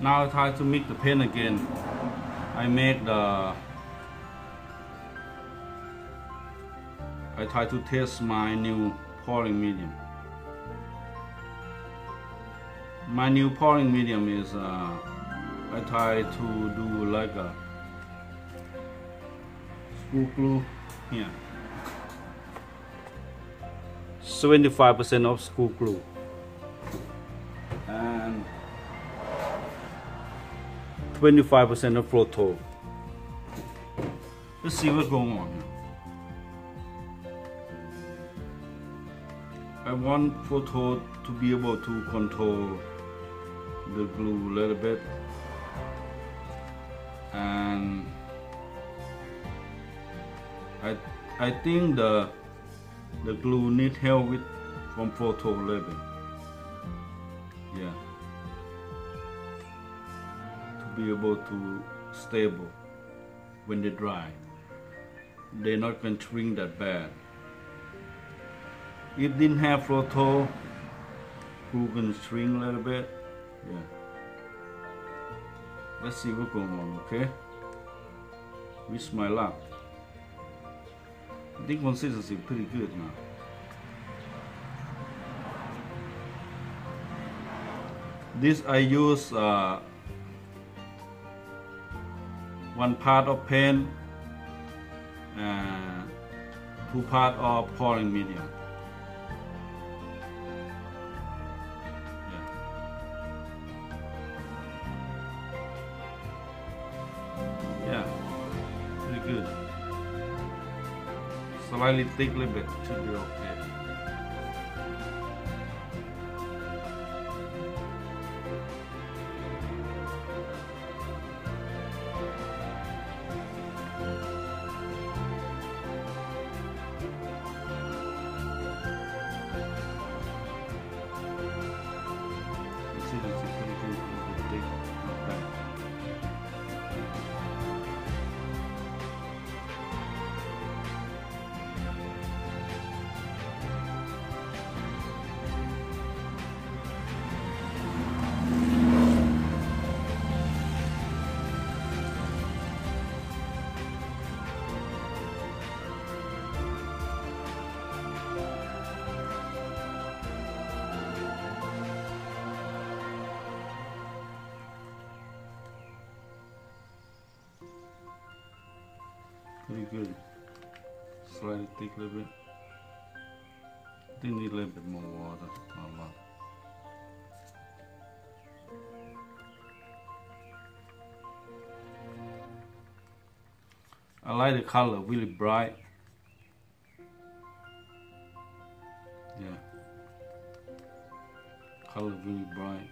Now I try to mix the paint again. I make the I try to test my new pouring medium. My new pouring medium is uh, I try to do like a screw glue here. 75% of screw glue 25% of Floetrol Let's see what's going on. I want Floetrol to be able to control the glue a little bit. And I I think the the glue need help with from Floetrol a little bit. Yeah. to be able to stable when they dry. They're not going to shrink that bad. If didn't have Floetrol glue can shrink a little bit. Yeah. Let's see what's going on okay? With my luck. I think consistency pretty good now. This I use uh, one part of paint and uh, two part of pouring medium yeah. Pretty good. Slightly thick a little bit should be okay Good. Slightly thick a little bit. Think need a little bit more water, not a lot. I like the color, really bright. Yeah. Color really bright.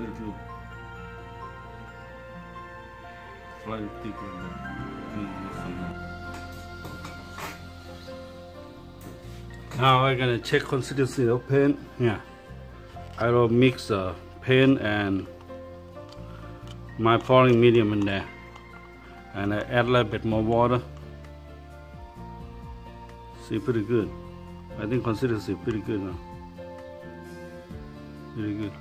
Good. Slightly thicker than Now I'm gonna check consistency of paint. Yeah, I will mix the paint and my pouring medium in there. And I add a little bit more water. See pretty good. I think consistency pretty good now. Pretty good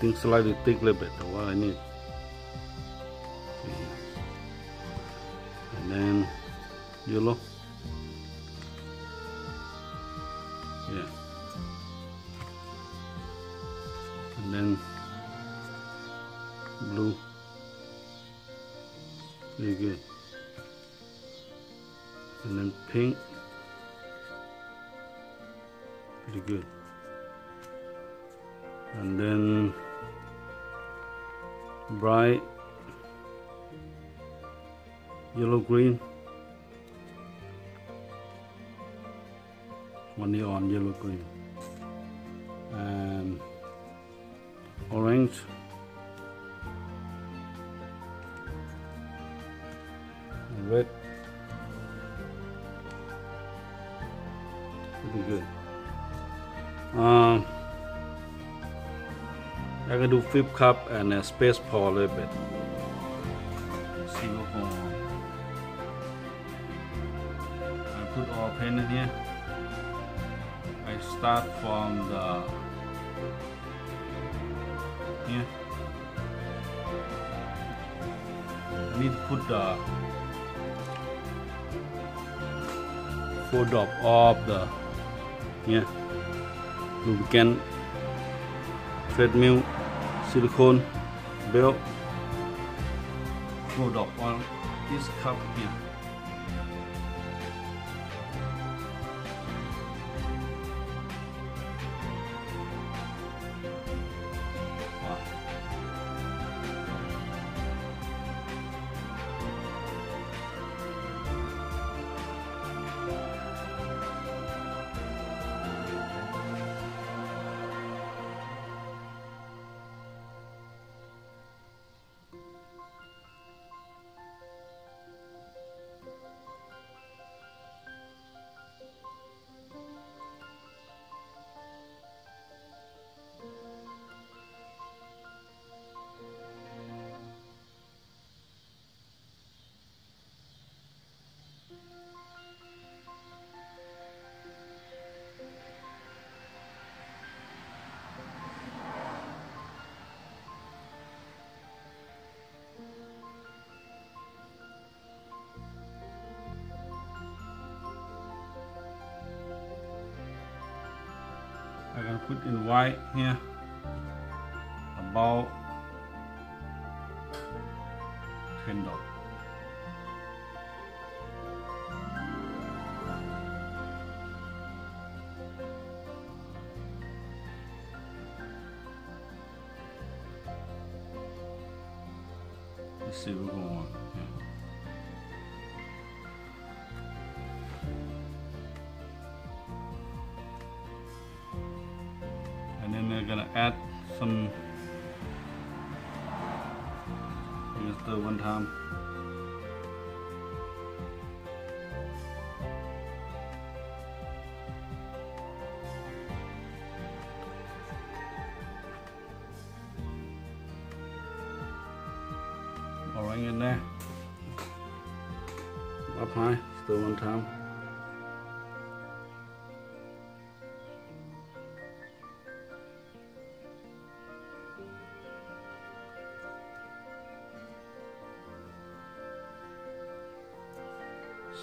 think slightly thick a little bit what I need. And then yellow yeah. And then blue. Very good. And then pink. Pretty good. And then bright. Yellow green. One neon yellow green. And orange. And red. Pretty good. I do flip cup and a space pour a little bit. I put all pen in here. I start from the here. I need to put the four drop of the yeah lubricant treadmill silicone belt. Drop on this cup here put in white here about 10 dot. Let's see what's going on.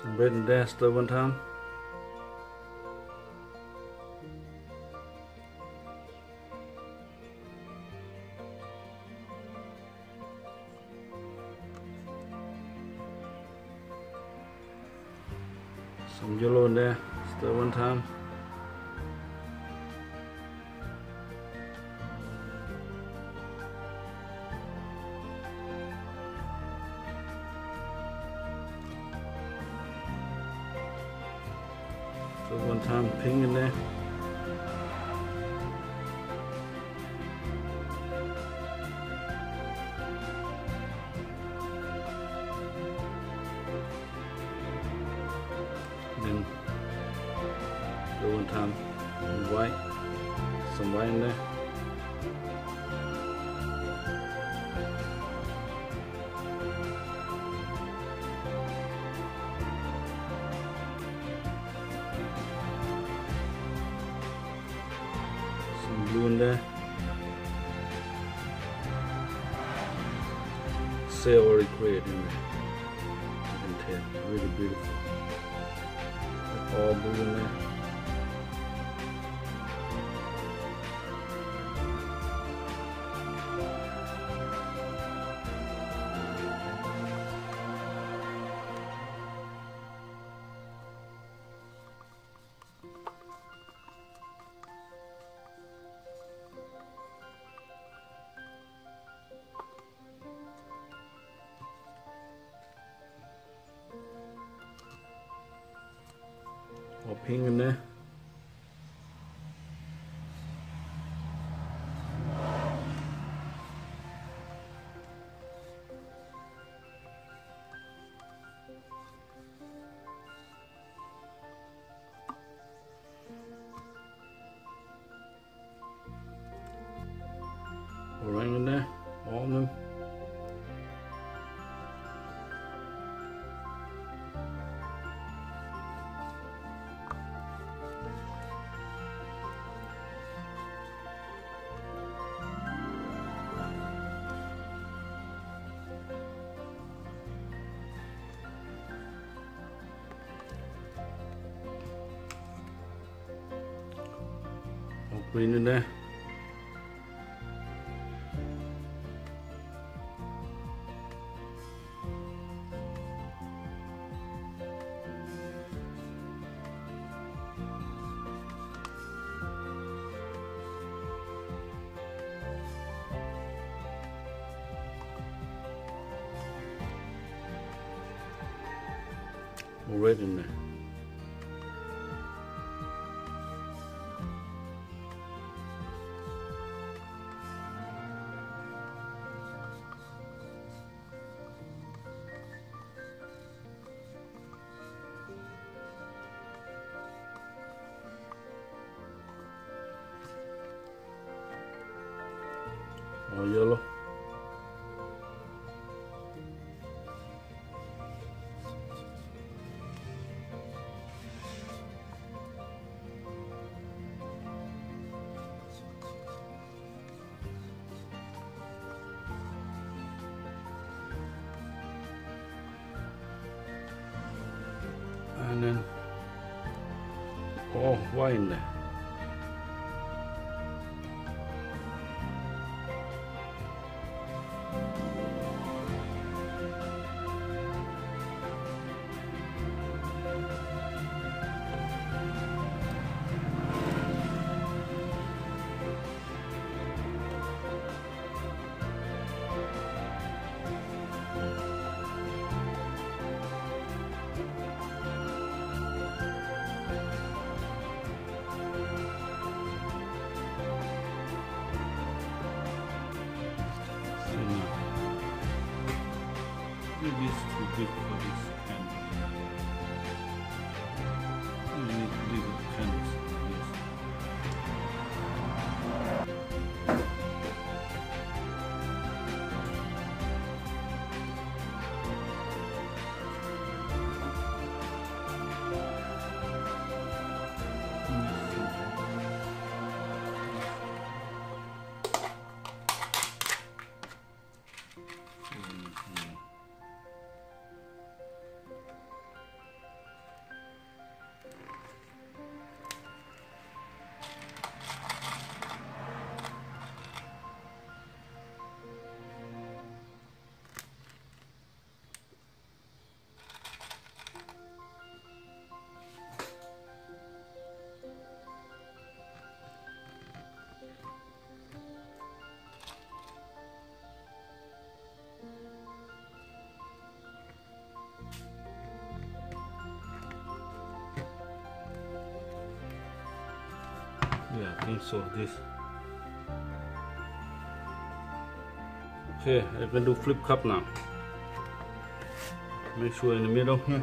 Some bread and dash stir one time. In there. Some blue in there. Already created in there. You can tell, really beautiful. All blue in there. Pink in there. Green in there. red in there. 哦，wine 呢？Yeah, I think so. This. Okay, I can do flip cup now. Make sure in the middle here.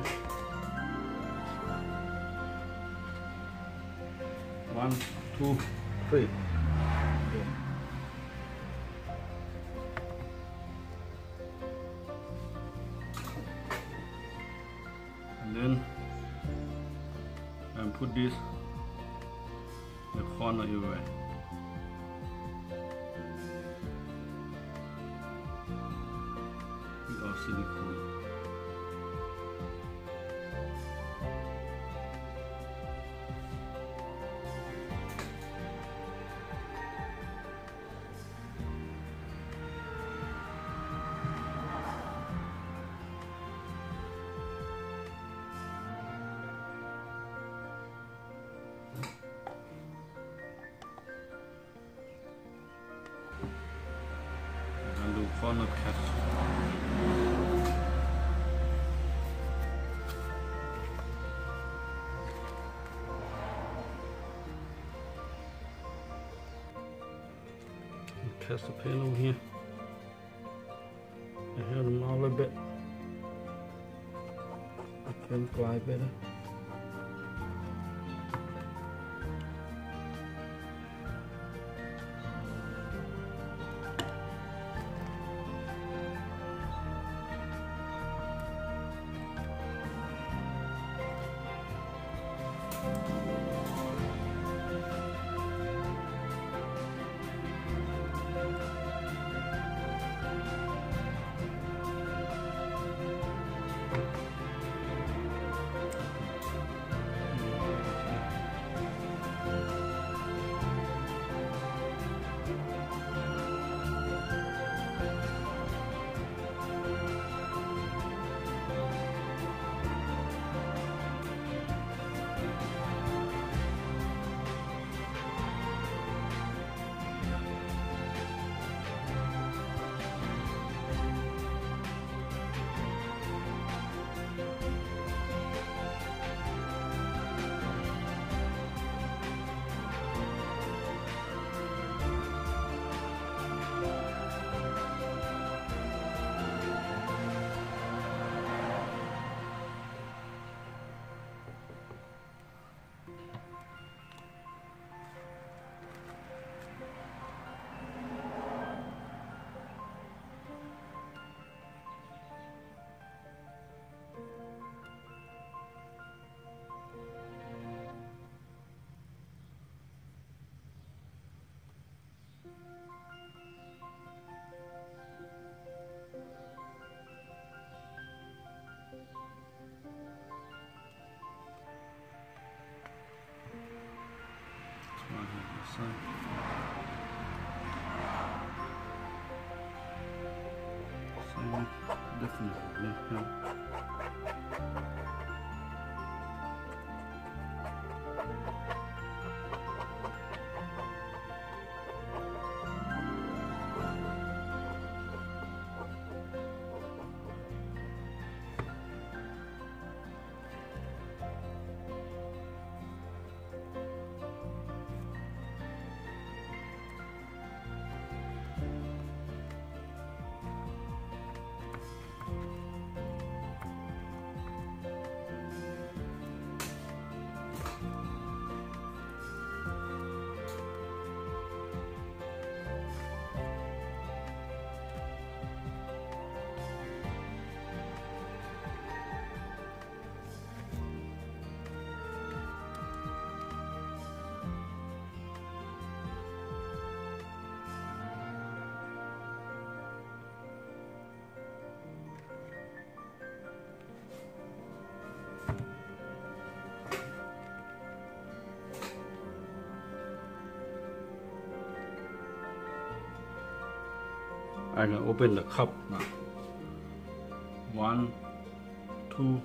One, two, three. Our silicone. Cast the over here. I hear them all a bit. I can fly better. I can open the cup now. One, two,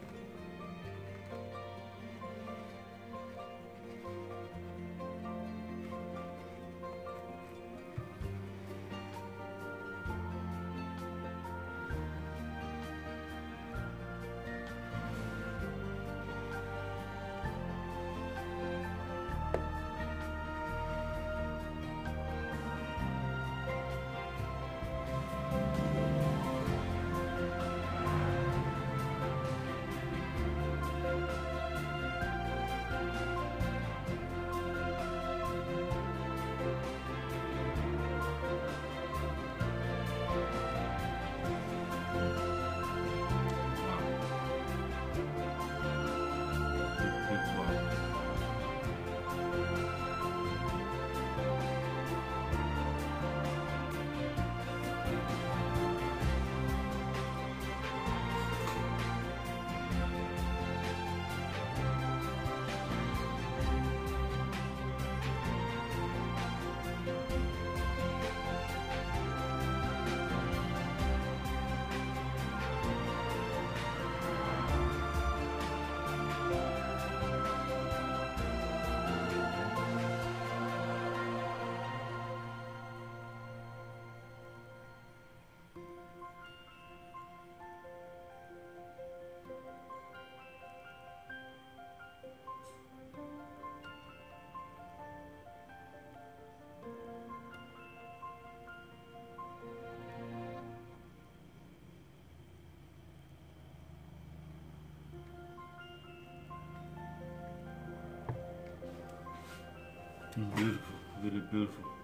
Beautiful, really beautiful.